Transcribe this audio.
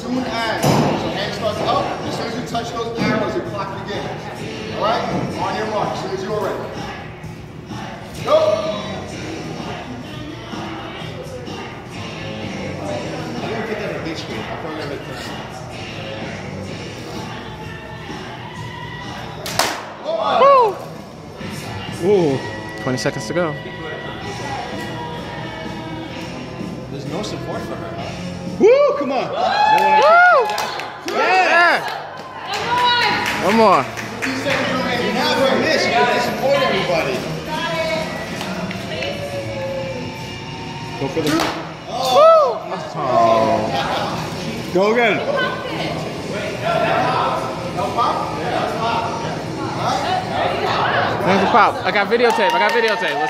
soon as, so hand starts up, as oh, soon as you touch those arrows, your clock begins. All right? On your mark, as soon as you're ready. Go! I'm gonna put that on big screen. I'll program it first. Ooh. 20 seconds to go. There's no support for her, huh? Woo! Come on. No one Yeah. One more. You said you don't make it Now we're missed. You gotta support everybody. Go for the. Oh. Go again. Where's the pop? I got videotape. I got videotape. Let's